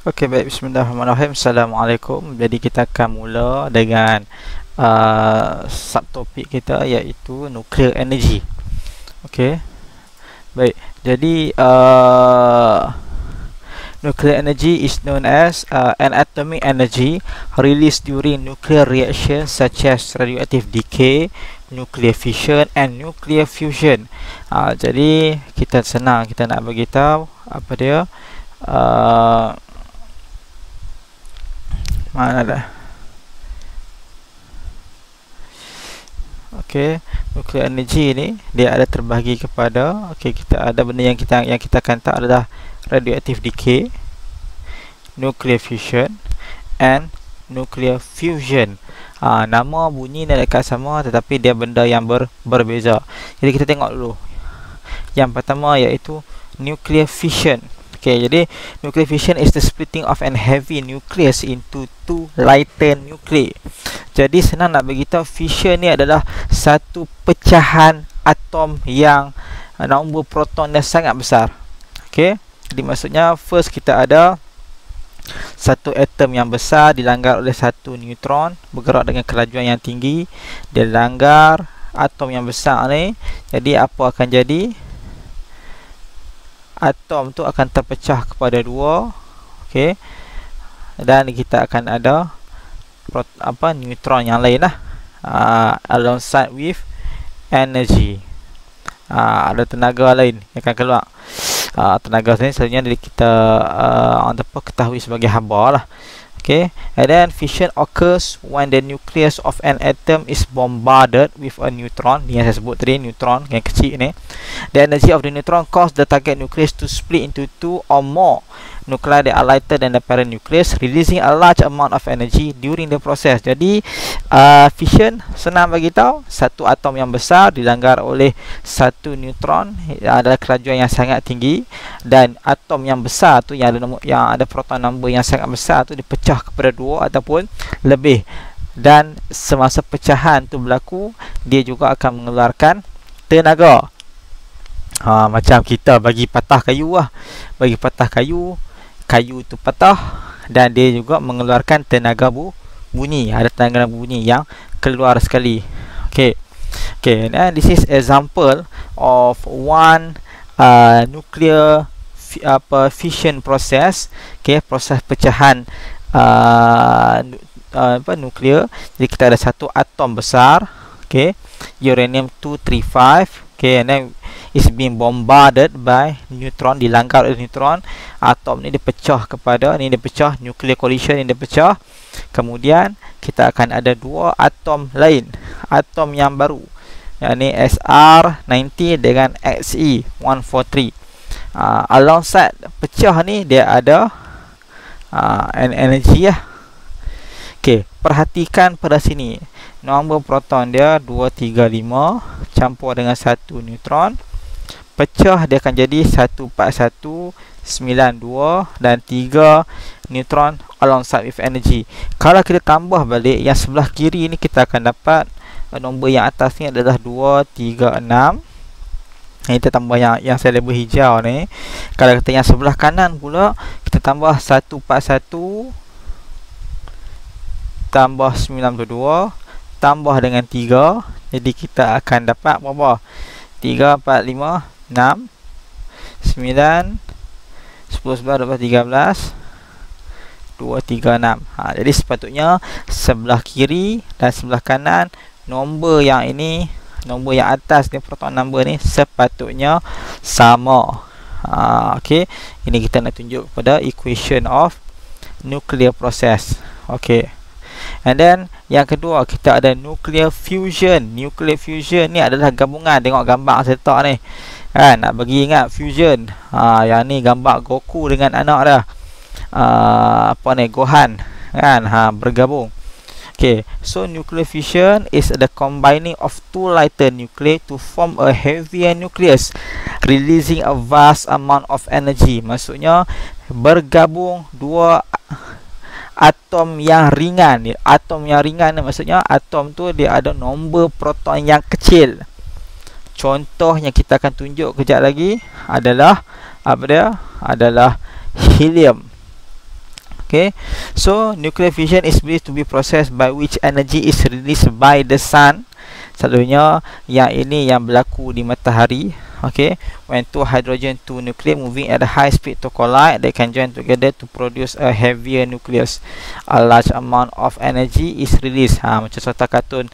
Okey baik bismillahirrahmanirrahim. Assalamualaikum. Jadi kita akan mula dengan uh, subtopik kita iaitu nuclear energy. Okey. Baik. Jadi uh, nuclear energy is known as uh, an atomic energy released during nuclear reaction such as radioactive decay, nuclear fission and nuclear fusion. Uh, jadi kita senang kita nak bagi tahu apa dia uh, mana dah Okey, nuclear energy ni dia ada terbahagi kepada okey kita ada benda yang kita yang kita akan tahu adalah radioactive decay, nuclear fusion and nuclear fusion. Ha, nama bunyi ni dekat sama tetapi dia benda yang ber, berbeza. Jadi kita tengok dulu. Yang pertama iaitu nuclear fission. Okay, jadi nuclear fission is the splitting of an heavy nucleus into two lighter nuclei. Jadi senang nak beritahu fission ni adalah satu pecahan atom yang uh, nombor proton dia sangat besar. Okay, jadi maksudnya first kita ada satu atom yang besar dilanggar oleh satu neutron bergerak dengan kelajuan yang tinggi. Dia langgar atom yang besar ni. Jadi apa akan jadi? Atom tu akan terpecah kepada dua okey. Dan kita akan ada apa neutron yang lain lah. Uh, alongside with energy. Uh, ada tenaga lain yang akan keluar. Uh, tenaga ni selalunya kita uh, the ketahui sebagai haba lah Okay, and then fission occurs when the nucleus of an atom is bombarded with a neutron. Ni yang saya sebut tadi, neutron yang kecil ni. The energy of the neutron cause the target nucleus to split into two or more nuclei that are lighter than the parent nucleus releasing a large amount of energy during the process. Jadi uh, fission senang bagi tahu satu atom yang besar dilanggar oleh satu neutron adalah kelajuan yang sangat tinggi dan atom yang besar tu yang ada nombor, yang ada proton number yang sangat besar tu dipecah kepada dua ataupun lebih. Dan semasa pecahan tu berlaku dia juga akan mengeluarkan tenaga. Ha, macam kita bagi patah kayu lah. Bagi patah kayu kayu tu patah dan dia juga mengeluarkan tenaga bu bunyi. Ada tenaga bunyi yang keluar sekali. Okey. Okey and this is example of one uh, nuclear apa fission process. Okey proses pecahan uh, uh, apa nuklear. Jadi kita ada satu atom besar. Okey uranium 235 okey and then is being bombarded by neutron dilanggar oleh neutron. Atom ni dipecah kepada ni dipecah nuclear collision ni dipecah. Kemudian kita akan ada dua atom lain. Atom yang baru yang ni SR90 dengan XE143 uh, alongside pecah ni dia ada uh, energy lah Okey, perhatikan pada sini. Nombor proton dia 235 campur dengan satu neutron pecah dia akan jadi 14192 dan 3 neutron alongside with energy. Kalau kita tambah balik yang sebelah kiri ni kita akan dapat uh, nombor yang atas ni adalah 236 yang kita tambah yang, yang saya label hijau ni. Kalau kita yang sebelah kanan pula kita tambah 141 tambah 92 tambah dengan 3 jadi kita akan dapat berapa? 3, 4, 5 6 9 10 11 12 13 2 3 6 ha, jadi sepatutnya sebelah kiri dan sebelah kanan nombor yang ini nombor yang atas ni proton number ni sepatutnya sama. Ha, okey ini kita nak tunjuk kepada equation of nuclear process. Okey And then yang kedua kita ada nuclear fusion. Nuclear fusion ni adalah gabungan. Tengok gambar saya letak ni kan nak bagi ingat fusion. Ha yang ni gambar Goku dengan anak dah. Uh, apa ni Gohan kan? Ha bergabung. Okay, so nuclear fusion is the combining of two lighter nuclei to form a heavier nucleus, releasing a vast amount of energy. Maksudnya bergabung dua atom yang ringan. Atom yang ringan ni maksudnya atom tu dia ada nombor proton yang kecil contoh yang kita akan tunjuk kejap lagi adalah apa dia adalah helium Okay, so nuclear fission is believed to be process by which energy is released by the sun. Selalunya yang ini yang berlaku di matahari. Okay, when two hydrogen two nucleus moving at a high speed to collide, they can join together to produce a heavier nucleus. A large amount of energy is released. Ha, macam contoh kartun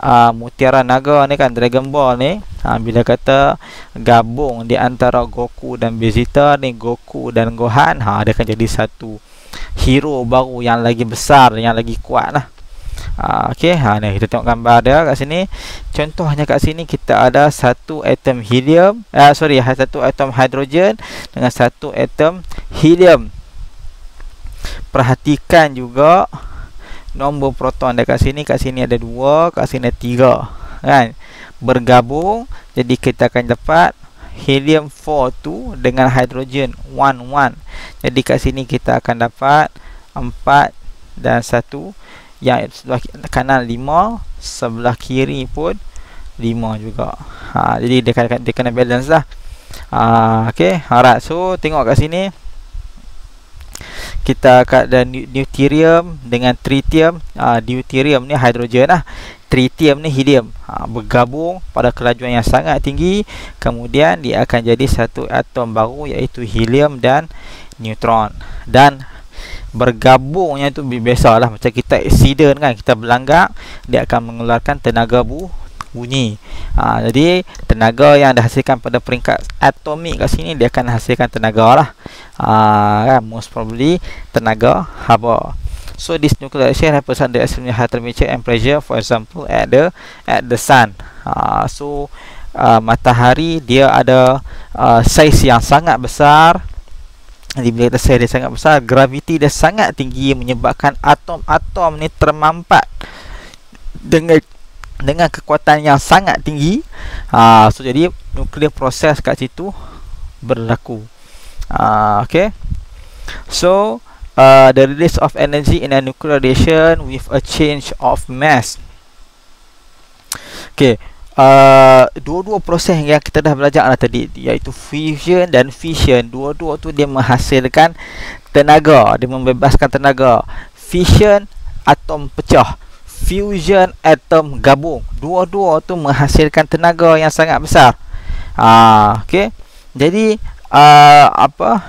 uh, Mutiara Naga ni kan Dragon Ball ni. Ha, bila kata gabung di antara Goku dan Vegeta ni Goku dan Gohan, ha, dia akan jadi satu hero baru yang lagi besar yang lagi kuat lah uh, ok ha, ni kita tengok gambar dia kat sini. Contohnya kat sini kita ada satu atom helium. Uh, sorry satu atom hidrogen dengan satu atom helium. Perhatikan juga nombor proton dekat sini. Kat sini ada dua kat sini ada tiga kan? Bergabung jadi kita akan dapat helium 4 tu dengan hidrogen 1 1 jadi kat sini kita akan dapat 4 dan 1 yang sebelah kanan 5 sebelah kiri pun 5 juga. Ha, jadi dia kena, dia kena balance lah. Ha, ok alright. So tengok kat sini. Kita akan ada deuterium dengan tritium. Uh, deuterium ni hidrogen lah. Tritium ni helium. Ha, bergabung pada kelajuan yang sangat tinggi. Kemudian dia akan jadi satu atom baru iaitu helium dan neutron. Dan bergabungnya tu biasalah. Macam kita accident kan kita berlanggar dia akan mengeluarkan tenaga bu bunyi. Ha, jadi tenaga yang dihasilkan pada peringkat atomik kat sini dia akan hasilkan tenaga lah ha, kan? most probably tenaga haba. So this nuclear reaction represent the extremely high temperature and pressure for example at the at the sun. Ha, so uh, matahari dia ada uh, saiz yang sangat besar bila kita dia sangat besar graviti dia sangat tinggi menyebabkan atom-atom ni termampat dengan dengan kekuatan yang sangat tinggi. Ha, so jadi nuklear proses kat situ berlaku. Ha, okay. So uh, the release of energy in a nuclear reaction with a change of mass. Okay uh, dua-dua proses yang kita dah belajar lah tadi iaitu fusion dan fission. Dua-dua tu dia menghasilkan tenaga dia membebaskan tenaga. Fission atom pecah. Fusion atom gabung. Dua-dua tu menghasilkan tenaga yang sangat besar. Ah okey. Jadi uh, apa?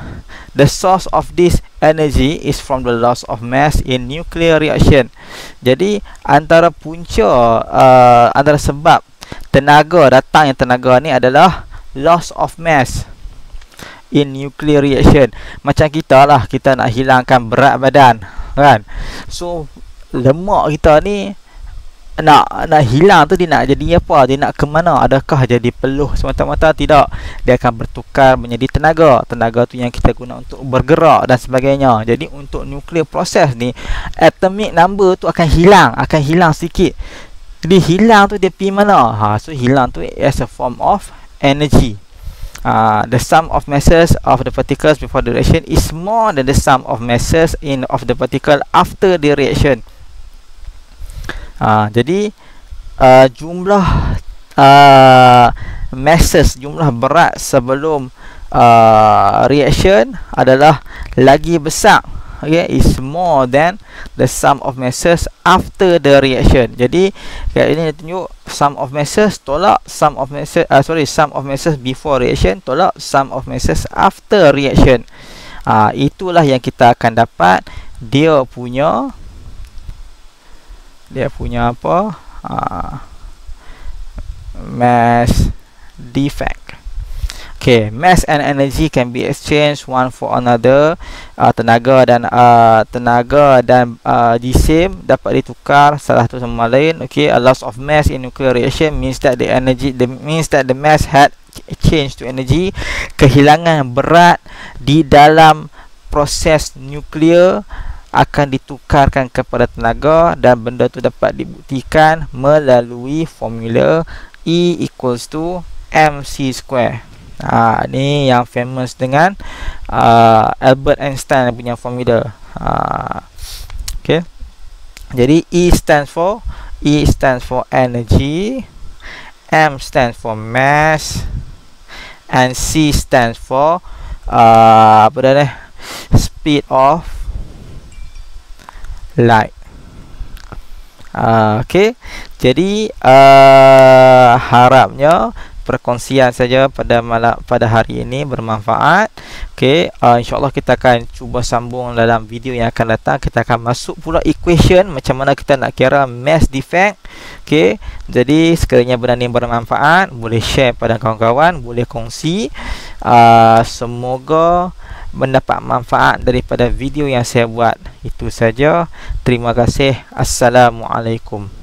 The source of this energy is from the loss of mass in nuclear reaction. Jadi antara punca uh, antara sebab tenaga datang yang tenaga ni adalah loss of mass in nuclear reaction. Macam kita lah kita nak hilangkan berat badan kan? So lemak kita ni nak nak hilang tu dia nak jadi apa? Dia nak ke mana? Adakah jadi peluh semata-mata? Tidak. Dia akan bertukar menjadi tenaga. Tenaga tu yang kita guna untuk bergerak dan sebagainya. Jadi untuk nuclear proses ni atomic number tu akan hilang akan hilang sikit jadi hilang tu dia pergi mana? Ha so hilang tu as a form of energy. Uh, the sum of masses of the particles before the reaction is more than the sum of masses in of the particle after the reaction. Ha, jadi uh, jumlah uh, masses jumlah berat sebelum uh, reaction adalah lagi besar okay is more than the sum of masses after the reaction. Jadi kat ini tunjuk sum of masses tolak sum of masses uh, sorry sum of masses before reaction tolak sum of masses after reaction. Uh, itulah yang kita akan dapat. Dia punya dia punya apa? Uh, mass defect okay mass and energy can be exchanged one for another. Uh, tenaga dan uh, tenaga dan uh, same dapat ditukar salah satu sama lain. Okay a loss of mass in nuclear reaction means that the energy the means that the mass had changed to energy. Kehilangan berat di dalam proses nuklear akan ditukarkan kepada tenaga dan benda tu dapat dibuktikan melalui formula E equals to mc square. Ha, ni yang famous dengan uh, Albert Einstein punya formula. Ha, okay. Jadi E stands for E stands for energy, M stands for mass, and C stands for uh, apa dah ni? Speed of like uh, okey jadi uh, harapnya perkongsian saja pada malam pada hari ini bermanfaat. Okey, uh, insya-Allah kita akan cuba sambung dalam video yang akan datang. Kita akan masuk pula equation macam mana kita nak kira mass defect. Okey, jadi sekiranya benda ini bermanfaat, boleh share pada kawan-kawan, boleh kongsi. Uh, semoga mendapat manfaat daripada video yang saya buat. Itu saja. Terima kasih. Assalamualaikum.